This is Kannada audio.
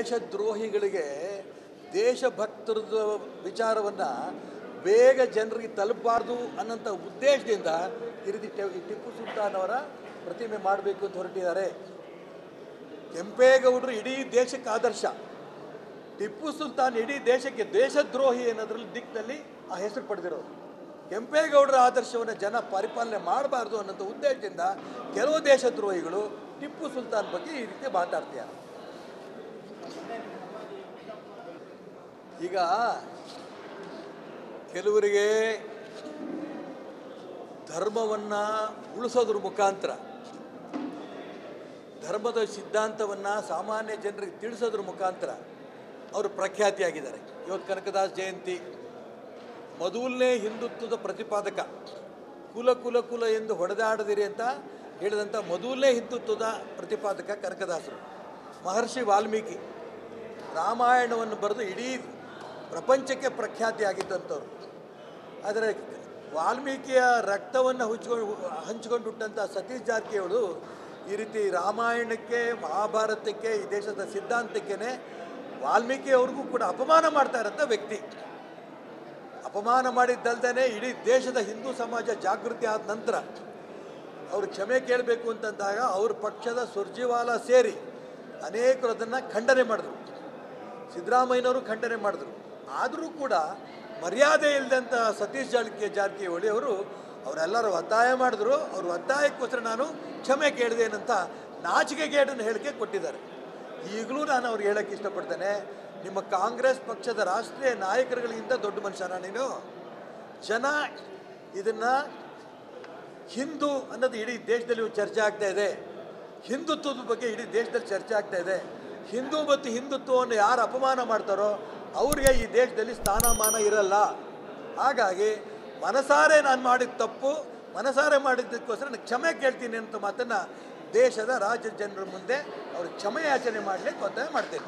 ದೇಶದ್ರೋಹಿಗಳಿಗೆ ದೇಶಭಕ್ತರದ ವಿಚಾರವನ್ನು ಬೇಗ ಜನರಿಗೆ ತಲುಪಬಾರ್ದು ಅನ್ನೋಂಥ ಉದ್ದೇಶದಿಂದ ಈ ಟಿಪ್ಪು ಸುಲ್ತಾನ್ ಅವರ ಪ್ರತಿಮೆ ಮಾಡಬೇಕು ಅಂತ ಹೊರಟಿದ್ದಾರೆ. ಕೆಂಪೇಗೌಡರು ಇಡೀ ದೇಶಕ್ಕೆ ಆದರ್ಶ. ಟಿಪ್ಪು ಸುಲ್ತಾನ್ ಇಡೀ ದೇಶಕ್ಕೆ ದೇಶದ್ರೋಹಿ ಅನ್ನೋದ್ರಲ್ಲಿ ದಿಕ್ಕಿನಲ್ಲಿ ಆ ಹೆಸರು ಪಡೆದಿರೋದು ಕೆಂಪೇಗೌಡರ ಆದರ್ಶವನ್ನು ಜನ ಪರಿಪಾಲನೆ ಮಾಡಬಾರ್ದು ಅನ್ನೋಂಥ ಉದ್ದೇಶದಿಂದ ಕೆಲವು ದೇಶದ್ರೋಹಿಗಳು ಟಿಪ್ಪು ಸುಲ್ತಾನ್ ಬಗ್ಗೆ ಈ ರೀತಿ ಮಾತಾಡ್ತಾರೆ ಈಗ ಕೆಲವರಿಗೆ ಧರ್ಮವನ್ನ ಉಳಿಸೋದ್ರ ಮುಖಾಂತರ, ಧರ್ಮದ ಸಿದ್ಧಾಂತವನ್ನ ಸಾಮಾನ್ಯ ಜನರಿಗೆ ತಿಳಿಸೋದ್ರ ಮುಖಾಂತರ ಅವರು ಪ್ರಖ್ಯಾತಿಯಾಗಿದ್ದಾರೆ. ಇವತ್ತು ಕನಕದಾಸ್ ಜಯಂತಿ, ಮೊದಲನೇ ಹಿಂದುತ್ವದ ಪ್ರತಿಪಾದಕ, ಕುಲ ಕುಲ ಕುಲ ಎಂದು ಹೊಡೆದಾಡದಿರಿ ಅಂತ ಹೇಳಿದಂಥ ಮೊದಲನೇ ಹಿಂದುತ್ವದ ಪ್ರತಿಪಾದಕ ಕನಕದಾಸರು. ಮಹರ್ಷಿ ವಾಲ್ಮೀಕಿ ರಾಮಾಯಣವನ್ನು ಬರೆದು ಇಡೀ ಪ್ರಪಂಚಕ್ಕೆ ಪ್ರಖ್ಯಾತಿ ಆಗಿದ್ದಂಥವ್ರು. ಆದರೆ ವಾಲ್ಮೀಕಿಯ ರಕ್ತವನ್ನು ಹುಚ್ಕೊಂಡು ಹಂಚಿಕೊಂಡು ಹುಟ್ಟಂಥ ಸತೀಶ್ ಜಾರಕಿಯವಳು ಈ ರೀತಿ ರಾಮಾಯಣಕ್ಕೆ, ಮಹಾಭಾರತಕ್ಕೆ, ಈ ದೇಶದ ಸಿದ್ಧಾಂತಕ್ಕೇ ವಾಲ್ಮೀಕಿ ಅವ್ರಿಗೂ ಕೂಡ ಅಪಮಾನ ಮಾಡ್ತಾ ಇರೋಂಥ ವ್ಯಕ್ತಿ. ಅಪಮಾನ ಮಾಡಿದ್ದಲ್ದೇ ಇಡೀ ದೇಶದ ಹಿಂದೂ ಸಮಾಜ ಜಾಗೃತಿ ಆದ ನಂತರ ಅವರು ಕ್ಷಮೆ ಕೇಳಬೇಕು ಅಂತಂದಾಗ ಅವ್ರ ಪಕ್ಷದ ಸುರ್ಜಿವಾಲ ಸೇರಿ ಅನೇಕರು ಅದನ್ನು ಖಂಡನೆ ಮಾಡಿದ್ರು. ಸಿದ್ದರಾಮಯ್ಯನವರು ಖಂಡನೆ ಮಾಡಿದ್ರು. ಆದರೂ ಕೂಡ ಮರ್ಯಾದೆ ಇಲ್ಲದಂಥ ಸತೀಶ್ ಜಾರಕಿ ಜಾರಕಿಹೊಳಿ ಅವರು ಅವರೆಲ್ಲರೂ ಒತ್ತಾಯ ಮಾಡಿದ್ರು. ಅವ್ರ ಒತ್ತಾಯಕ್ಕೋಸ್ಕರ ನಾನು ಕ್ಷಮೆ ಕೇಳಿದೆ ನಾಚಿಕೆ ಗೇಡನ್ನು ಹೇಳಿಕೆ ಕೊಟ್ಟಿದ್ದಾರೆ. ಈಗಲೂ ನಾನು ಅವ್ರಿಗೆ ಹೇಳೋಕ್ಕೆ ಇಷ್ಟಪಡ್ತೇನೆ, ನಿಮ್ಮ ಕಾಂಗ್ರೆಸ್ ಪಕ್ಷದ ರಾಷ್ಟ್ರೀಯ ನಾಯಕರುಗಳಿಗಿಂತ ದೊಡ್ಡ ಮನುಷ್ಯನ ನೀನು? ಜನ ಇದನ್ನು ಹಿಂದೂ ಅನ್ನೋದು ಇಡೀ ದೇಶದಲ್ಲಿ ಚರ್ಚೆ ಆಗ್ತಾ ಇದೆ. ಹಿಂದುತ್ವದ ಬಗ್ಗೆ ಇಡೀ ದೇಶದಲ್ಲಿ ಚರ್ಚೆ ಆಗ್ತಾ ಇದೆ. ಹಿಂದೂ ಮತ್ತು ಹಿಂದುತ್ವವನ್ನು ಯಾರು ಅಪಮಾನ ಮಾಡ್ತಾರೋ ಅವ್ರಿಗೆ ಈ ದೇಶದಲ್ಲಿ ಸ್ಥಾನಮಾನ ಇರಲ್ಲ. ಹಾಗಾಗಿ ಮನಸಾರೆ ನಾನು ಮಾಡಿದ ತಪ್ಪು, ಮನಸಾರೆ ಮಾಡಿದ್ದಕ್ಕೋಸ್ಕರ ನಾನು ಕ್ಷಮೆ ಕೇಳ್ತೀನಿ ಅಂತ ಮಾತನ್ನು ದೇಶದ ರಾಜ್ಯ ಜನರ ಮುಂದೆ ಅವರು ಕ್ಷಮೆಯಾಚನೆ ಮಾಡಲಿಕ್ಕೆ ಒತ್ತಾಯ ಮಾಡ್ತೇನೆ.